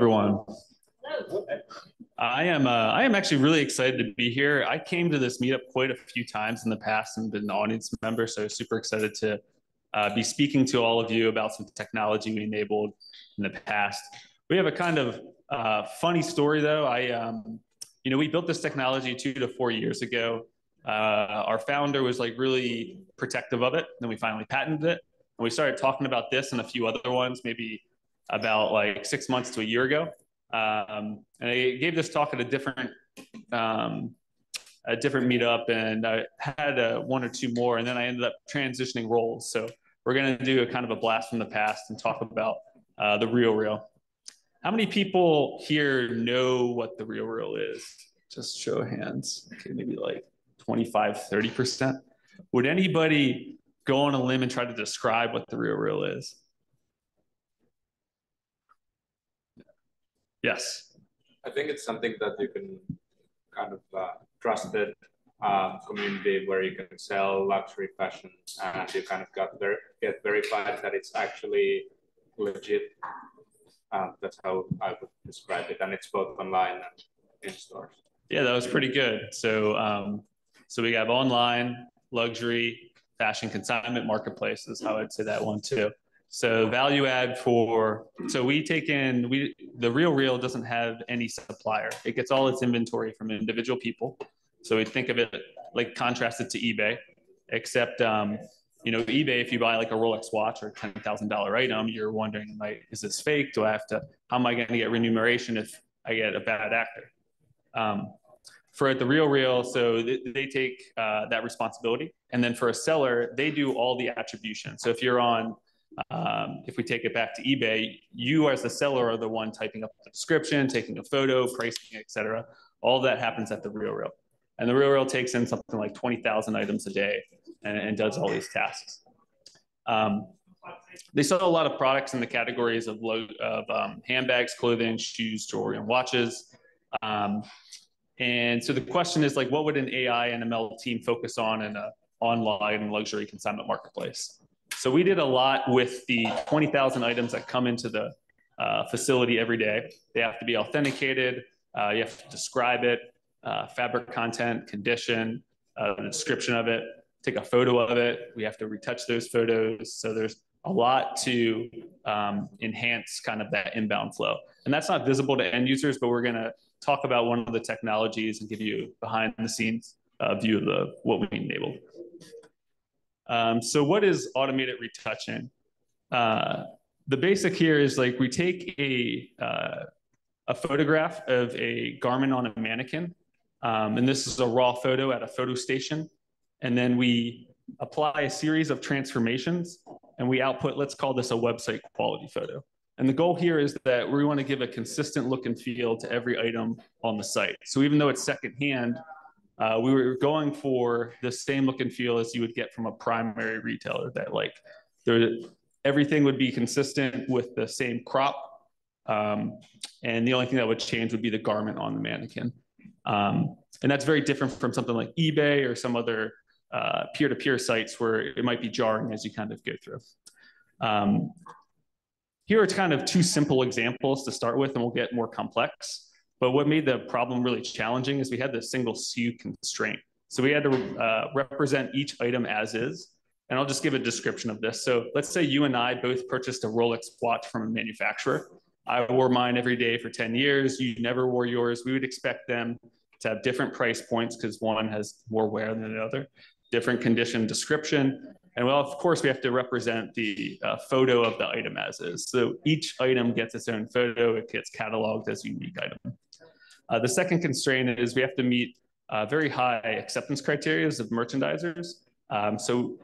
everyone. I am uh, I am actually really excited to be here. I came to this meetup quite a few times in the past and been an audience member, so super excited to uh, be speaking to all of you about some technology we enabled in the past. We have a kind of uh, funny story though. I um, you know we built this technology two to four years ago. Uh, our founder was like really protective of it. Then we finally patented it, and we started talking about this and a few other ones maybe about like six months to a year ago. Um, and I gave this talk at a different um, a different meetup, and I had uh, one or two more, and then I ended up transitioning roles. So we're going to do a kind of a blast from the past and talk about uh, the RealReal. How many people here know what the RealReal is? Just show hands. Okay, maybe like 25, 30%. Would anybody go on a limb and try to describe what the RealReal is? Yes. I think it's something that you can kind of uh, trusted uh, community where you can sell luxury fashion and you kind of got ver- get verified that it's actually legit. Uh, that's how I would describe it, and it's both online and in stores. Yeah, that was pretty good. So, um, so we have online luxury fashion consignment marketplace is how I'd say that one too. So value add for so we take in we the RealReal doesn't have any supplier. It gets all its inventory from individual people. So we think of it like contrasted to eBay, except um, you know eBay if you buy like a Rolex watch or ten thousand dollar item, you're wondering like is this fake? Do I have to? How am I going to get remuneration if I get a bad actor? Um, for the RealReal so they, they take uh, that responsibility and then for a seller they do all the attribution so if you're on um, if we take it back to eBay, you as the seller are the one typing up the description, taking a photo, pricing, etc. All that happens at the RealReal. And the RealReal takes in something like 20,000 items a day and, and, does all these tasks. Um, they sell a lot of products in the categories of, low, of um, handbags, clothing, shoes, jewelry, and watches. Um, and so the question is like, what would an AI and ML team focus on in an online and luxury consignment marketplace? So we did a lot with the 20,000 items that come into the uh, facility every day. They have to be authenticated. Uh, you have to describe it, uh, fabric content, condition, uh, the description of it, take a photo of it. We have to retouch those photos. So there's a lot to um, enhance kind of that inbound flow. And that's not visible to end users, but we're going to talk about one of the technologies and give you behind the scenes uh, view of the what we enabled. Um, so what is automated retouching? Uh, the basic here is like we take a, uh, a photograph of a garment on a mannequin, um, and this is a raw photo at a photo station. And then we apply a series of transformations and we output, let's call this a website quality photo. And the goal here is that we want to give a consistent look and feel to every item on the site. So even though it's secondhand, uh, we were going for the same look and feel as you would get from a primary retailer that like there, everything would be consistent with the same crop. Um, and the only thing that would change would be the garment on the mannequin. Um, and that's very different from something like eBay or some other uh, peer-to-peer sites where it might be jarring as you kind of go through. Um, here are kind of two simple examples to start with, and we'll get more complex. But what made the problem really challenging is we had this single SKU constraint. So we had to uh, represent each item as is. And I'll just give a description of this. So let's say you and I both purchased a Rolex watch from a manufacturer. I wore mine every day for 10 years. You never wore yours. We would expect them to have different price points because one has more wear than the other, different condition description. And well, of course, we have to represent the uh, photo of the item as is. So each item gets its own photo. It gets cataloged as a unique item. Uh, the second constraint is we have to meet uh, very high acceptance criteria of merchandisers. Um, so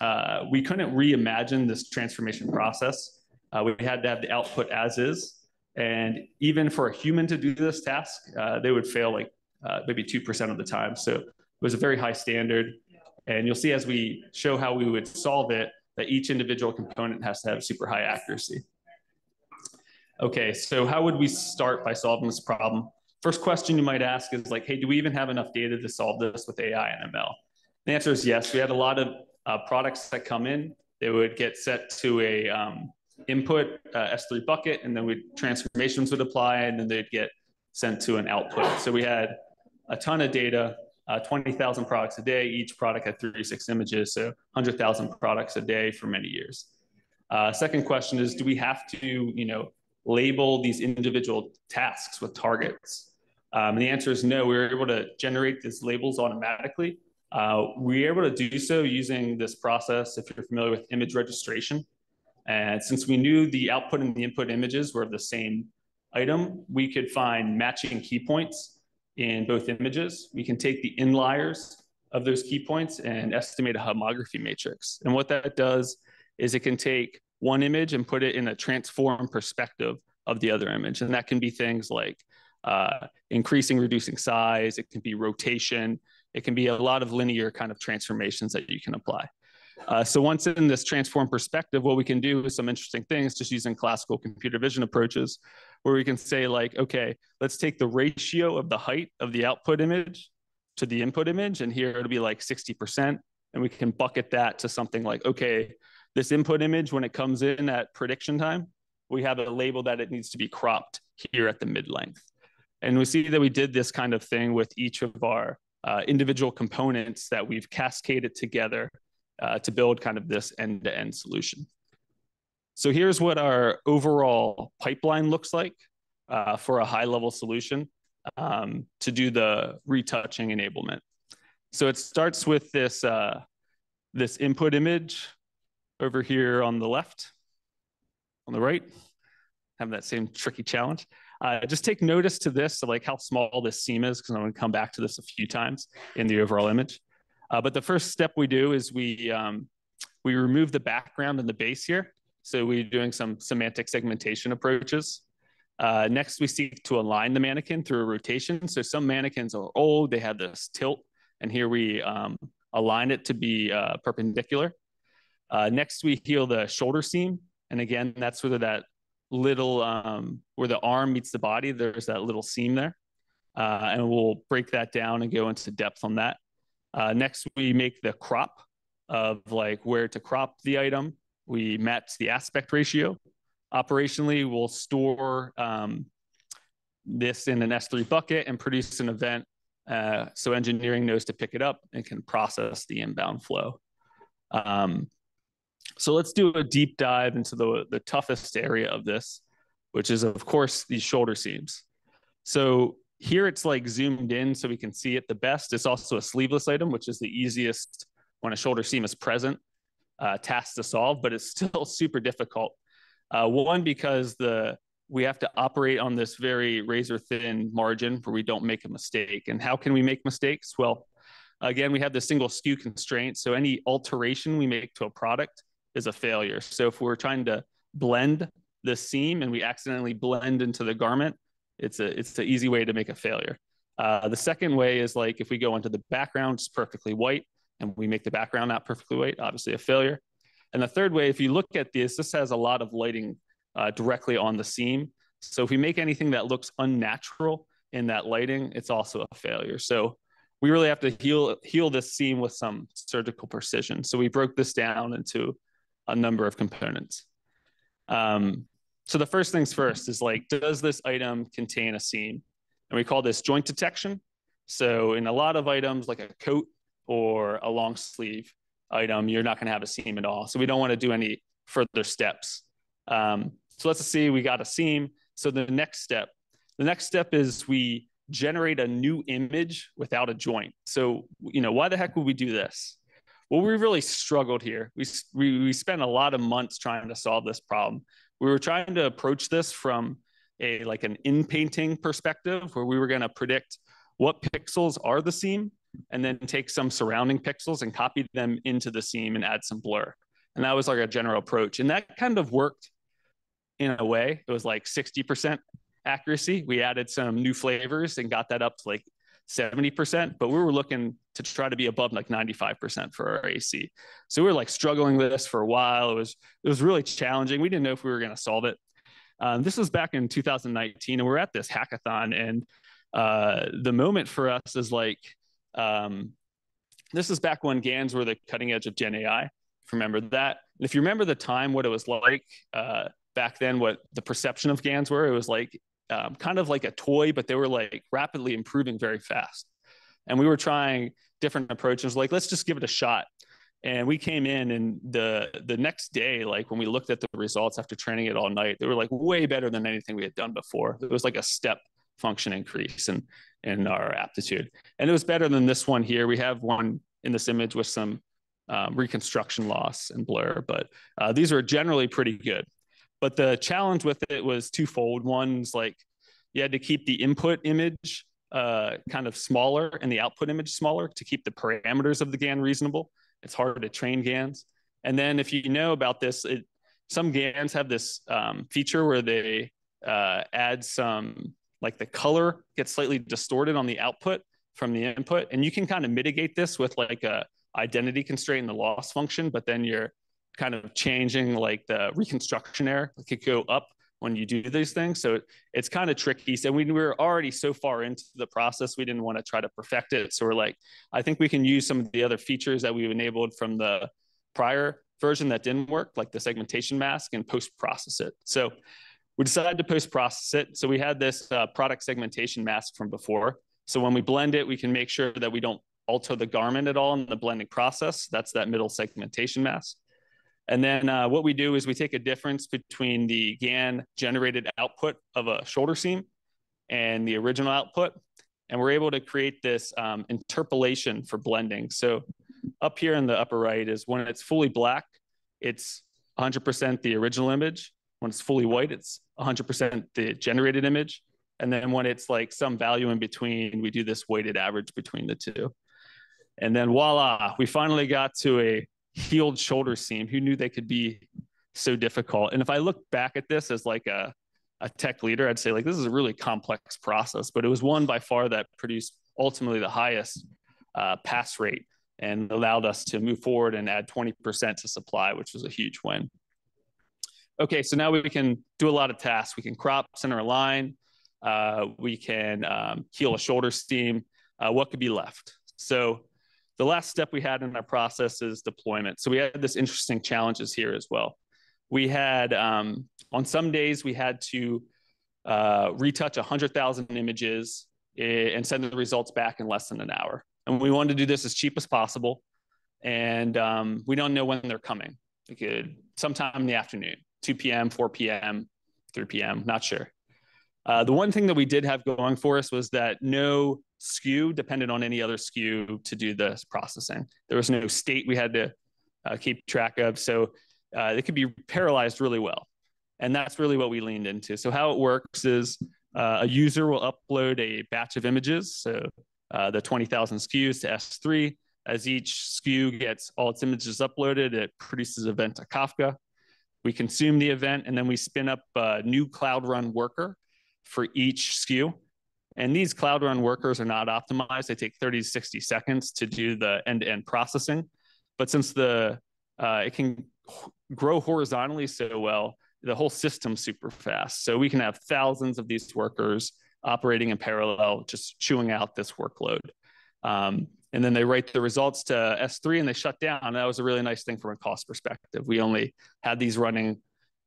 uh, we couldn't reimagine this transformation process. Uh, we had to have the output as is. And even for a human to do this task, uh, they would fail like uh, maybe 2% of the time. So it was a very high standard. And you'll see as we show how we would solve it, that each individual component has to have super high accuracy. Okay, so how would we start by solving this problem? First question you might ask is like, hey, do we even have enough data to solve this with AI and ML? The answer is yes. We had a lot of uh, products that come in. They would get set to a, um, input uh, S3 bucket, and then we transformations would apply, and then they'd get sent to an output. So we had a ton of data, uh, 20,000 products a day. Each product had 36 images, so 100,000 products a day for many years. Uh, second question is, do we have to, you know, label these individual tasks with targets? Um, and the answer is no. We were able to generate these labels automatically. Uh, we were able to do so using this process, if you're familiar with image registration. And since we knew the output and the input images were the same item, we could find matching key points in both images. We can take the inliers of those key points and estimate a homography matrix. And what that does is it can take one image and put it in a transform perspective of the other image. And that can be things like uh, increasing, reducing size. It can be rotation. It can be a lot of linear kind of transformations that you can apply. Uh, so once in this transform perspective, what we can do is some interesting things just using classical computer vision approaches, where we can say like, okay, let's take the ratio of the height of the output image to the input image. And here it'll be like 60%. And we can bucket that to something like, okay, this input image, when it comes in at prediction time, we have a label that it needs to be cropped here at the mid length. And we see that we did this kind of thing with each of our uh, individual components that we've cascaded together uh, to build kind of this end-to-end solution. So here's what our overall pipeline looks like uh, for a high-level solution um, to do the retouching enablement. So it starts with this, uh, this input image over here on the left, on the right, have that same tricky challenge. Uh, just take notice to this, of like how small this seam is, because I'm going to come back to this a few times in the overall image. Uh, but the first step we do is we um, we remove the background and the base here. So we're doing some semantic segmentation approaches. Uh, next, we seek to align the mannequin through a rotation. So some mannequins are old, they have this tilt, and here we um, align it to be uh, perpendicular. Uh, next, we heal the shoulder seam. And again, that's where that little, um, where the arm meets the body, there's that little seam there. Uh, and we'll break that down and go into depth on that. Uh, next, we make the crop of like where to crop the item. We match the aspect ratio. Operationally, we'll store um, this in an S3 bucket and produce an event uh, so engineering knows to pick it up and can process the inbound flow. Um, so let's do a deep dive into the, the toughest area of this, which is, of course, these shoulder seams. So here it's like zoomed in so we can see it the best. It's also a sleeveless item, which is the easiest when a shoulder seam is present uh, task to solve, but it's still super difficult. Uh, one, because the we have to operate on this very razor thin margin where we don't make a mistake. And how can we make mistakes? Well, again, we have the single SKU constraint. So any alteration we make to a product is a failure. So if we're trying to blend the seam and we accidentally blend into the garment, it's a it's an easy way to make a failure. Uh, the second way is like if we go into the background, it's perfectly white, and we make the background not perfectly white, obviously a failure. And the third way, if you look at this, this has a lot of lighting uh, directly on the seam. So if we make anything that looks unnatural in that lighting, it's also a failure. So we really have to heal heal this seam with some surgical precision. So we broke this down into a number of components. Um, so the first things first is like, does this item contain a seam? And we call this joint detection. So in a lot of items like a coat or a long sleeve item, you're not gonna have a seam at all. So we don't wanna do any further steps. Um, so let's see, we got a seam. So the next step, the next step is we generate a new image without a joint. So, you know, why the heck would we do this? Well, we really struggled here. We, we, we spent a lot of months trying to solve this problem. We were trying to approach this from a like an inpainting perspective where we were going to predict what pixels are the seam and then take some surrounding pixels and copy them into the seam and add some blur. And that was like a general approach. And that kind of worked in a way. It was like 60% accuracy. We added some new flavors and got that up to like 70%, but we were looking to try to be above like 95% for our AC. So we were like struggling with this for a while. It was it was really challenging. We didn't know if we were going to solve it. Um, this was back in 2019, and we're at this hackathon, and uh, the moment for us is like um, this is back when GANs were the cutting edge of Gen AI. Remember that if you remember the time, what it was like uh, back then, what the perception of GANs were, it was like um, kind of like a toy, but they were like rapidly improving very fast. And we were trying different approaches, like let's just give it a shot. And we came in, and the the next day, like when we looked at the results after training it all night, they were like way better than anything we had done before. It was like a step function increase in in our aptitude, and it was better than this one here. We have one in this image with some um, reconstruction loss and blur, but uh, these are generally pretty good. But the challenge with it was twofold. One's like you had to keep the input image uh, kind of smaller and the output image smaller to keep the parameters of the GAN reasonable. It's hard to train GANs. And then if you know about this, it, some GANs have this um, feature where they uh, add some, like the color gets slightly distorted on the output from the input. And you can kind of mitigate this with like a identity constraint in the loss function, but then you're kind of changing like the reconstruction error. It could go up when you do these things. So it's kind of tricky. So we were already so far into the process, we didn't want to try to perfect it. So we're like, I think we can use some of the other features that we've enabled from the prior version that didn't work, like the segmentation mask, and post process it. So we decided to post process it. So we had this uh, product segmentation mask from before. So when we blend it, we can make sure that we don't alter the garment at all in the blending process. That's that middle segmentation mask. And then uh, what we do is we take a difference between the GAN generated output of a shoulder seam and the original output. And we're able to create this um, interpolation for blending. So up here in the upper right is when it's fully black, it's 100% the original image. When it's fully white, it's 100% the generated image. And then when it's like some value in between, we do this weighted average between the two. And then voila, we finally got to a healed shoulder seam. Who knew they could be so difficult? And if I look back at this as like a, a tech leader, I'd say like this is a really complex process, but it was one by far that produced ultimately the highest uh, pass rate and allowed us to move forward and add 20% to supply, which was a huge win. Okay, so now we can do a lot of tasks. We can crop center line. Uh, we can um, heal a shoulder seam. Uh, what could be left? So the last step we had in our process is deployment. So we had this interesting challenges here as well. We had um, on some days we had to uh, retouch 100,000 images eh, and send the results back in less than an hour. And we wanted to do this as cheap as possible. And um, we don't know when they're coming. We could sometime in the afternoon, 2 p.m., 4 p.m., 3 p.m., not sure. Uh, the one thing that we did have going for us was that no SKU depended on any other SKU to do this processing. There was no state we had to uh, keep track of. So uh, it could be parallelized really well. And that's really what we leaned into. So how it works is uh, a user will upload a batch of images. So uh, the 20,000 SKUs to S3. As each SKU gets all its images uploaded, it produces an event to Kafka. We consume the event and then we spin up a new Cloud Run worker for each SKU. And these Cloud Run workers are not optimized. They take 30 to 60 seconds to do the end-to-end processing. But since the uh, it can grow horizontally so well, the whole system's super fast. So we can have thousands of these workers operating in parallel, just chewing out this workload. Um, and then they write the results to S3 and they shut down. That was a really nice thing from a cost perspective. We only had these running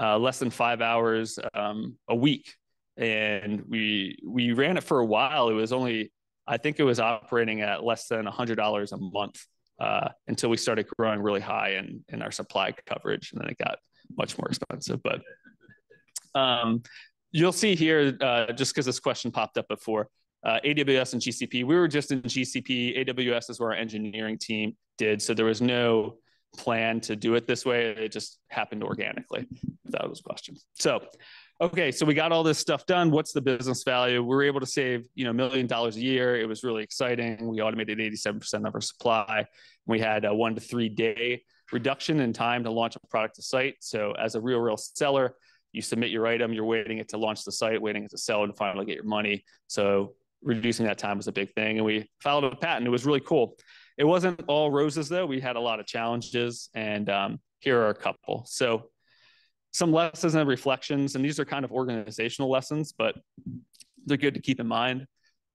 uh, less than five hours um, a week and we we ran it for a while. It was only I think it was operating at less than hundred dollars a month uh, until we started growing really high in in our supply coverage, and then it got much more expensive. But um, you'll see here, uh, just because this question popped up before, uh, AWS and GCP. We were just in GCP. AWS is where our engineering team did, so there was no plan to do it this way. It just happened organically. that was a question. So okay, so we got all this stuff done. What's the business value? We were able to save, you know, a million dollars a year. It was really exciting. We automated 87% of our supply. We had a one to three day reduction in time to launch a product to site. So as a real, real seller, you submit your item, you're waiting it to launch the site, waiting it to sell and finally get your money. So reducing that time was a big thing. And we filed a patent. It was really cool. It wasn't all roses though. We had a lot of challenges and um, here are a couple. So some lessons and reflections, and these are kind of organizational lessons, but they're good to keep in mind.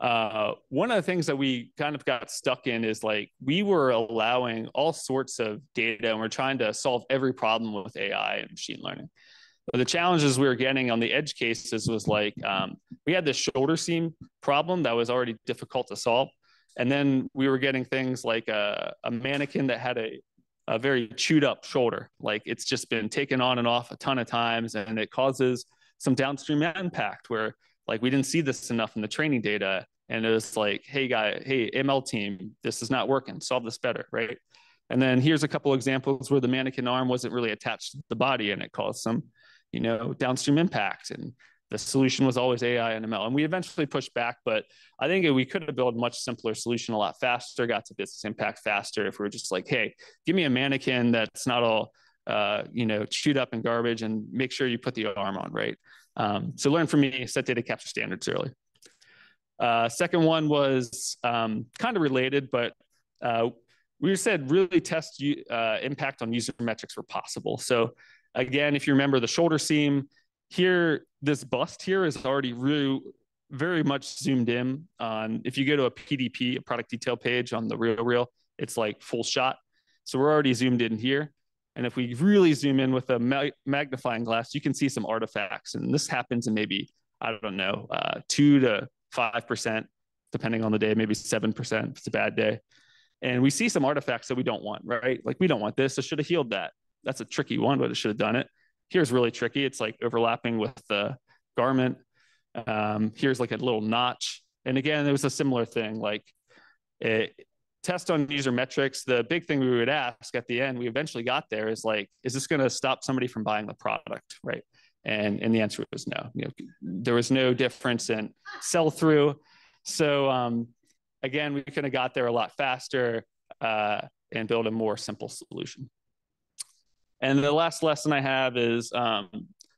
uh, one of the things that we kind of got stuck in is like we were allowing all sorts of data and we're trying to solve every problem with AI and machine learning. But the challenges we were getting on the edge cases was like um, we had this shoulder seam problem that was already difficult to solve. And then we were getting things like a, a mannequin that had a, a very chewed up shoulder. Like it's just been taken on and off a ton of times and it causes some downstream impact where like we didn't see this enough in the training data. And it was like hey guy hey ml team this is not working. Solve this better right? And then here's a couple examples where the mannequin arm wasn't really attached to the body and it caused some you know downstream impact. And the solution was always ai and ml and we eventually pushed back but i think we could have built a much simpler solution a lot faster got to business impact faster if we were just like hey give me a mannequin that's not all uh, you know chewed up in garbage and make sure you put the arm on right um, so learn from me, set data capture standards early. Uh, second one was um, kind of related, but uh, we said really test uh, impact on user metrics where possible. So again, if you remember the shoulder seam here, this bust here is already really very much zoomed in on, if you go to a PDP, a product detail page on the RealReal it's like full shot. So we're already zoomed in here. And if we really zoom in with a magnifying glass, you can see some artifacts. And this happens in maybe, I don't know, uh, two to 5%, depending on the day, maybe 7% if it's a bad day. And we see some artifacts that we don't want, right? Like we don't want this. It should have healed that. That's a tricky one, but it should have done it. Here's really tricky. It's like overlapping with the garment. Um, here's like a little notch. And again, it was a similar thing. Like it, test on user metrics, the big thing we would ask at the end, we eventually got there is like, is this going to stop somebody from buying the product, right? And and the answer was no. You know, there was no difference in sell through. So um, again, we could have got there a lot faster uh, and build a more simple solution. And the last lesson I have is um,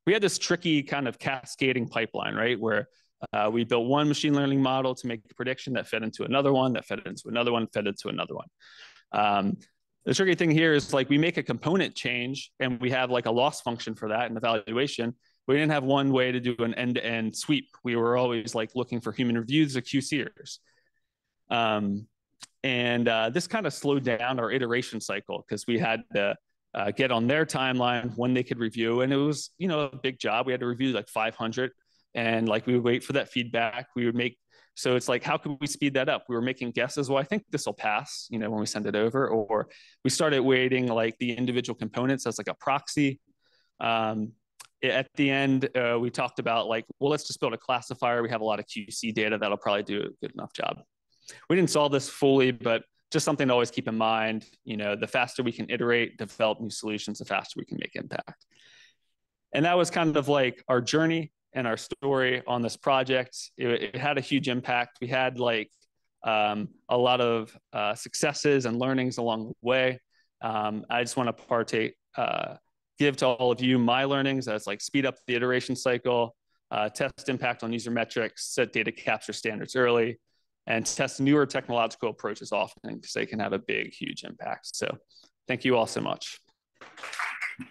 we had this tricky kind of cascading pipeline, right? Where uh, we built one machine learning model to make a prediction that fed into another one, that fed into another one, fed into another one. Um, the tricky thing here is like we make a component change and we have like a loss function for that and evaluation. We didn't have one way to do an end-to-end sweep. We were always like looking for human reviews of QCers. Um, and uh, this kind of slowed down our iteration cycle because we had to uh, get on their timeline when they could review. And it was, you know, a big job. We had to review like 500 and like we would wait for that feedback. We would make so it's like how could we speed that up? We were making guesses. Well i think this will pass you know when we send it over. Or we started weighting like the individual components as like a proxy. Um, at the end uh, we talked about like well let's just build a classifier. We have a lot of qc data. That'll probably do a good enough job. We didn't solve this fully but just something to always keep in mind you know the faster we can iterate develop new solutions the faster we can make impact and that was kind of like our journey and our story on this project. It, it had a huge impact. We had like um, a lot of uh, successes and learnings along the way. Um, I just want to partake, uh, give to all of you my learnings as like speed up the iteration cycle, uh, test impact on user metrics, set data capture standards early, and test newer technological approaches often because they can have a big, huge impact. So thank you all so much.